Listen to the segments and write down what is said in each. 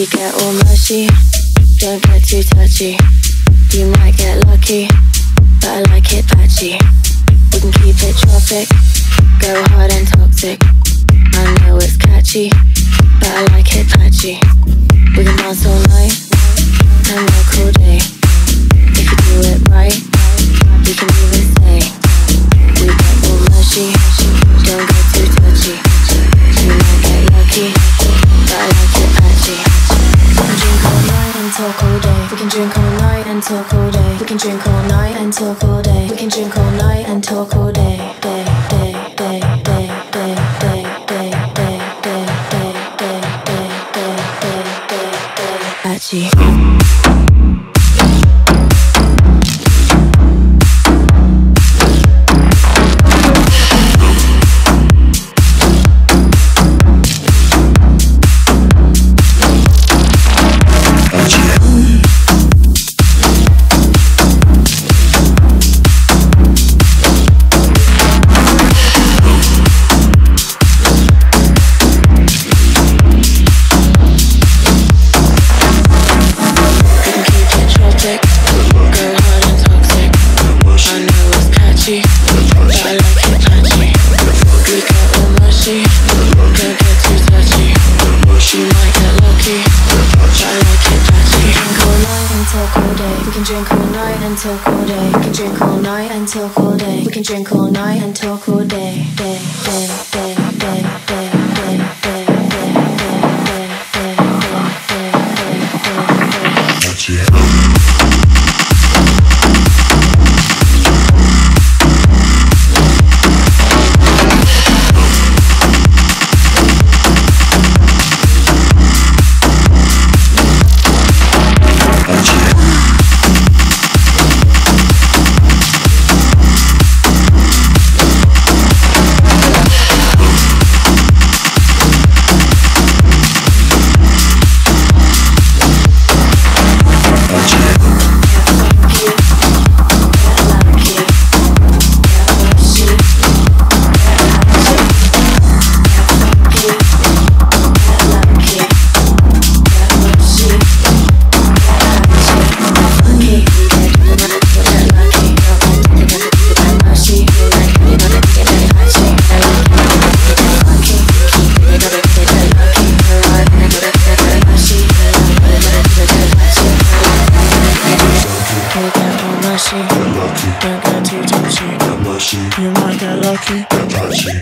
We get all mushy, don't get too touchy. You might get lucky, but I like it patchy. We can keep it tropic, go hard and toxic. I know it's catchy, but I like it patchy. We can dance all night and work all day. And talk all day. We can drink all night and talk all day. We can drink all night and talk all day. Day, day, day, day, day, day, day, day, day, day, day, day, day, day, day, Patchy. Drink all night and talk all day. We can drink all night and talk all day. We can drink all night and talk all day. Day, day,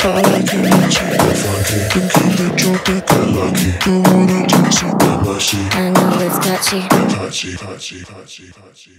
I like it when you try to fuck it. You can get your dick, like it. You wanna do something messy. I know it's touchy. Touchy, touchy, touchy, touchy.